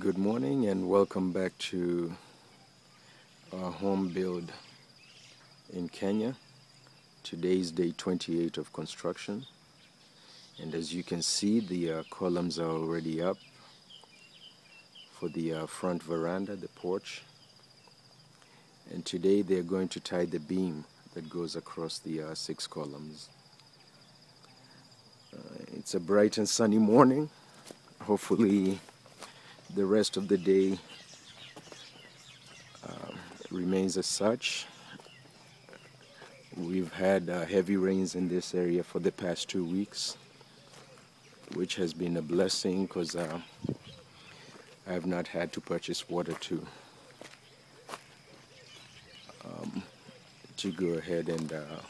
Good morning and welcome back to our home build in Kenya. Today is day 28 of construction and as you can see the uh, columns are already up for the uh, front veranda, the porch and today they're going to tie the beam that goes across the uh, six columns. Uh, it's a bright and sunny morning. Hopefully the rest of the day uh, remains as such. We've had uh, heavy rains in this area for the past two weeks, which has been a blessing because uh, I have not had to purchase water to um, to go ahead and uh,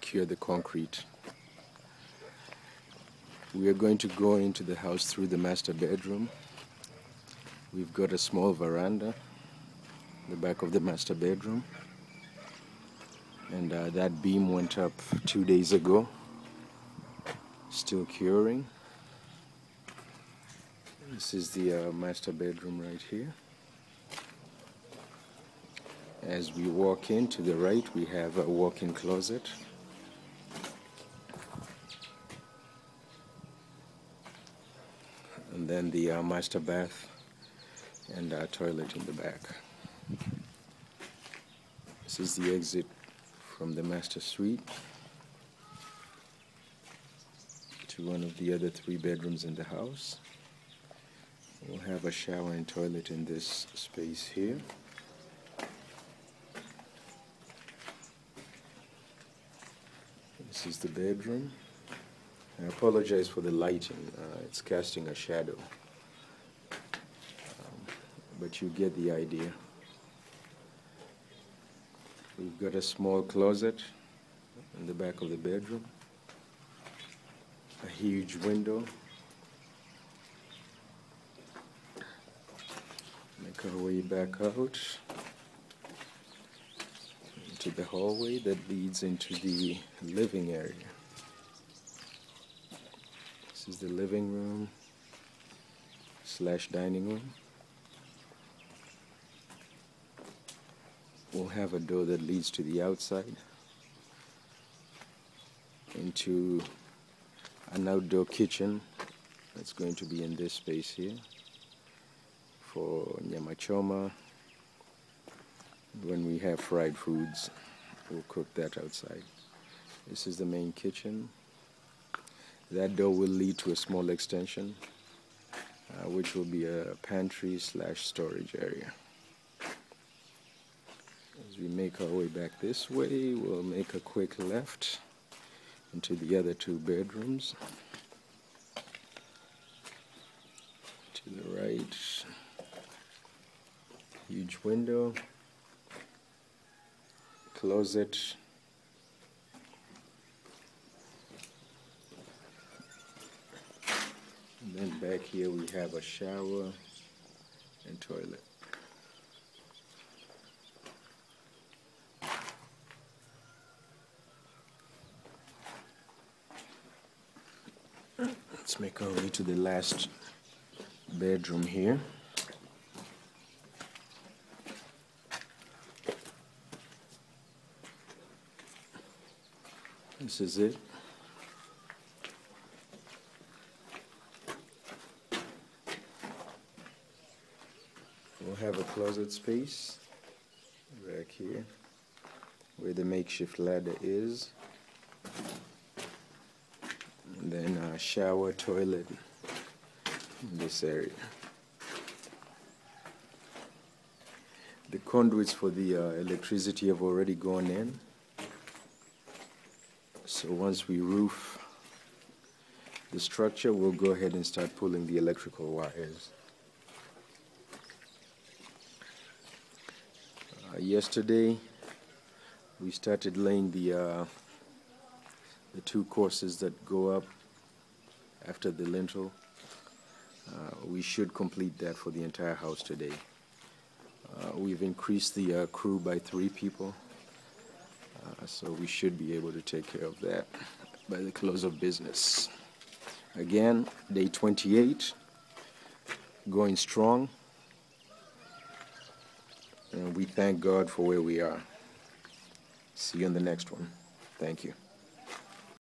cure the concrete. We are going to go into the house through the master bedroom. We've got a small veranda, the back of the master bedroom. And uh, that beam went up two days ago, still curing. This is the uh, master bedroom right here. As we walk in to the right, we have a walk-in closet. Then the uh, master bath and uh, toilet in the back. This is the exit from the master suite to one of the other three bedrooms in the house. We'll have a shower and toilet in this space here. This is the bedroom. I apologize for the lighting. Uh, it's casting a shadow. Um, but you get the idea. We've got a small closet in the back of the bedroom, a huge window. Make our way back out into the hallway that leads into the living area. Is the living room slash dining room. We'll have a door that leads to the outside into an outdoor kitchen that's going to be in this space here for nyama choma. When we have fried foods, we'll cook that outside. This is the main kitchen. That door will lead to a small extension, uh, which will be a pantry slash storage area. As we make our way back this way, we'll make a quick left into the other two bedrooms. To the right, huge window, closet, And then back here we have a shower and toilet. Let's make our way to the last bedroom here. This is it. We'll have a closet space back here where the makeshift ladder is. And then a shower, toilet in this area. The conduits for the uh, electricity have already gone in. So once we roof the structure, we'll go ahead and start pulling the electrical wires. Yesterday, we started laying the uh, the two courses that go up after the lintel. Uh, we should complete that for the entire house today. Uh, we've increased the uh, crew by three people, uh, so we should be able to take care of that by the close of business. Again, day 28, going strong. And we thank God for where we are. See you in the next one. Thank you.